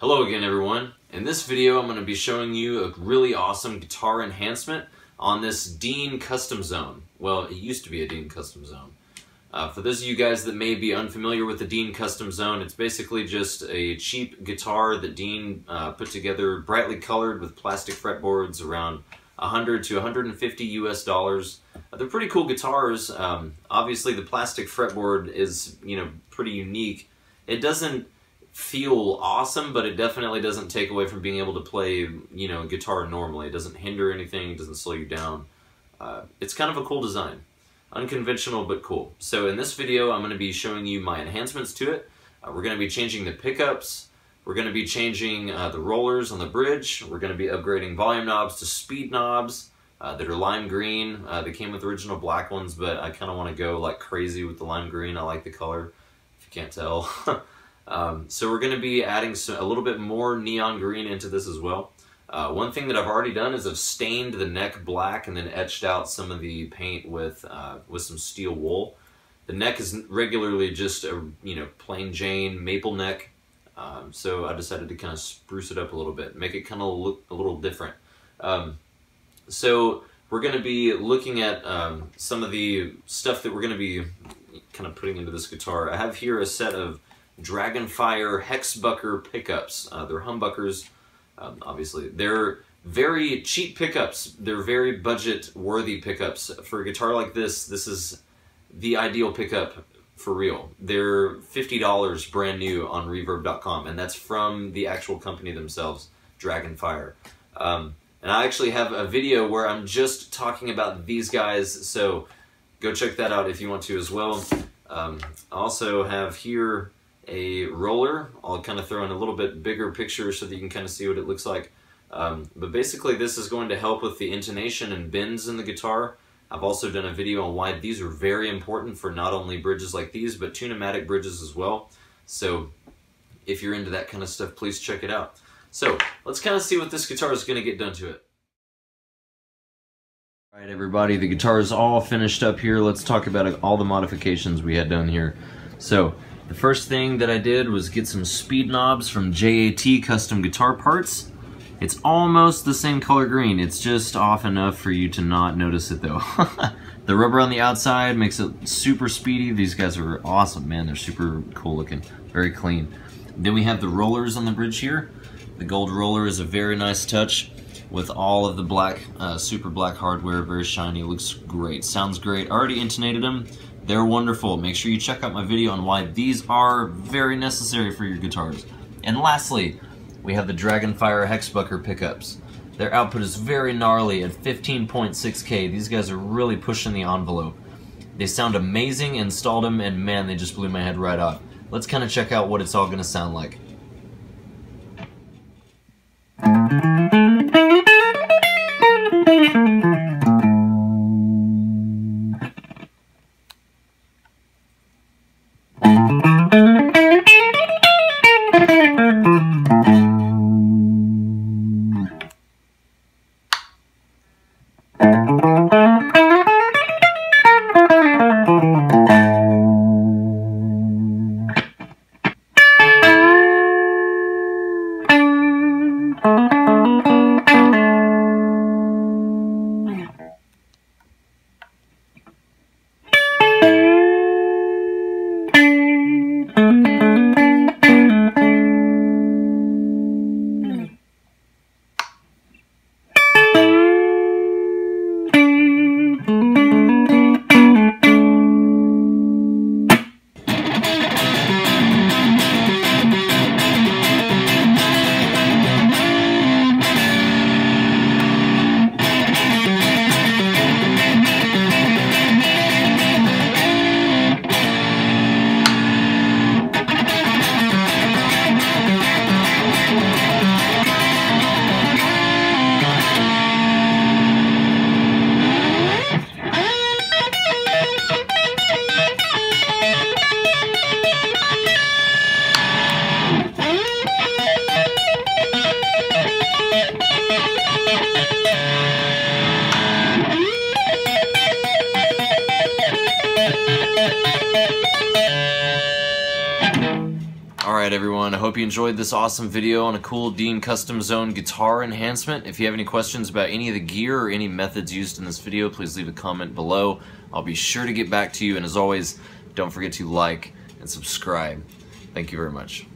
Hello again everyone. In this video I'm going to be showing you a really awesome guitar enhancement on this Dean Custom Zone. Well, it used to be a Dean Custom Zone. Uh, for those of you guys that may be unfamiliar with the Dean Custom Zone, it's basically just a cheap guitar that Dean uh, put together, brightly colored with plastic fretboards around 100 to 150 US dollars. Uh, they're pretty cool guitars. Um, obviously the plastic fretboard is, you know, pretty unique. It doesn't feel awesome, but it definitely doesn't take away from being able to play, you know, guitar normally. It doesn't hinder anything, it doesn't slow you down. Uh, it's kind of a cool design. Unconventional, but cool. So in this video, I'm going to be showing you my enhancements to it. Uh, we're going to be changing the pickups. We're going to be changing uh, the rollers on the bridge. We're going to be upgrading volume knobs to speed knobs uh, that are lime green. Uh, they came with original black ones, but I kind of want to go like crazy with the lime green. I like the color, if you can't tell. Um, so we're going to be adding some, a little bit more neon green into this as well. Uh, one thing that I've already done is I've stained the neck black and then etched out some of the paint with uh, with some steel wool. The neck is regularly just a you know plain Jane maple neck, um, so I decided to kind of spruce it up a little bit, make it kind of look a little different. Um, so we're going to be looking at um, some of the stuff that we're going to be kind of putting into this guitar. I have here a set of Dragonfire Hexbucker pickups. Uh, they're humbuckers, um, obviously. They're very cheap pickups. They're very budget-worthy pickups. For a guitar like this, this is the ideal pickup for real. They're $50 brand new on Reverb.com, and that's from the actual company themselves, Dragonfire. Um, and I actually have a video where I'm just talking about these guys, so go check that out if you want to as well. Um, I also have here a roller. I'll kind of throw in a little bit bigger picture so that you can kind of see what it looks like. Um, but basically this is going to help with the intonation and bends in the guitar. I've also done a video on why these are very important for not only bridges like these, but tune-o-matic bridges as well. So if you're into that kind of stuff, please check it out. So let's kind of see what this guitar is going to get done to it. All right, everybody, the guitar is all finished up here. Let's talk about all the modifications we had done here. So the first thing that I did was get some speed knobs from JAT Custom Guitar Parts. It's almost the same color green, it's just off enough for you to not notice it though. the rubber on the outside makes it super speedy. These guys are awesome, man. They're super cool looking, very clean. Then we have the rollers on the bridge here. The gold roller is a very nice touch with all of the black, uh, super black hardware, very shiny, looks great, sounds great. Already intonated them. They're wonderful. Make sure you check out my video on why these are very necessary for your guitars. And lastly, we have the Dragonfire Hexbucker pickups. Their output is very gnarly at 15.6K. These guys are really pushing the envelope. They sound amazing, installed them, and man, they just blew my head right off. Let's kind of check out what it's all going to sound like. Alright everyone, I hope you enjoyed this awesome video on a cool Dean Custom Zone guitar enhancement. If you have any questions about any of the gear or any methods used in this video, please leave a comment below. I'll be sure to get back to you, and as always, don't forget to like and subscribe. Thank you very much.